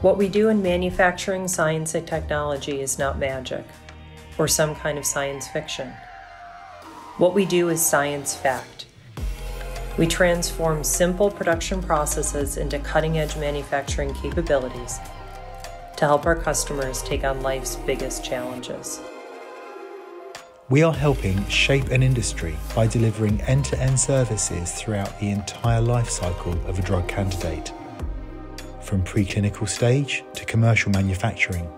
What we do in manufacturing science and technology is not magic or some kind of science fiction. What we do is science fact. We transform simple production processes into cutting edge manufacturing capabilities to help our customers take on life's biggest challenges. We are helping shape an industry by delivering end to end services throughout the entire life cycle of a drug candidate, from preclinical stage to commercial manufacturing.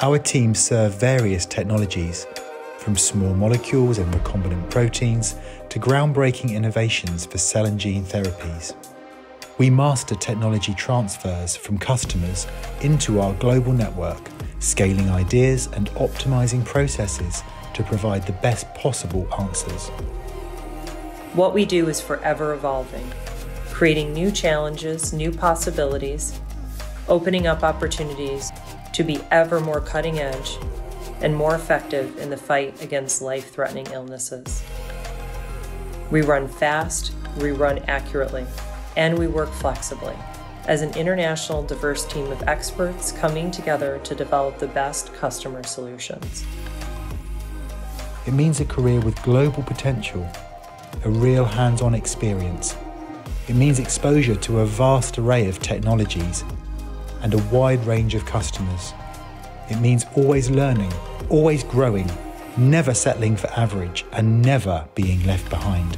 Our teams serve various technologies, from small molecules and recombinant proteins to groundbreaking innovations for cell and gene therapies. We master technology transfers from customers into our global network, scaling ideas and optimizing processes to provide the best possible answers. What we do is forever evolving, creating new challenges, new possibilities, opening up opportunities to be ever more cutting edge and more effective in the fight against life threatening illnesses. We run fast, we run accurately and we work flexibly as an international diverse team of experts coming together to develop the best customer solutions. It means a career with global potential, a real hands on experience. It means exposure to a vast array of technologies and a wide range of customers. It means always learning, always growing, never settling for average, and never being left behind.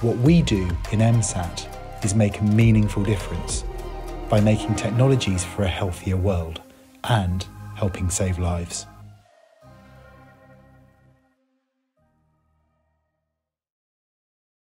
What we do in MSAT is make a meaningful difference by making technologies for a healthier world and helping save lives.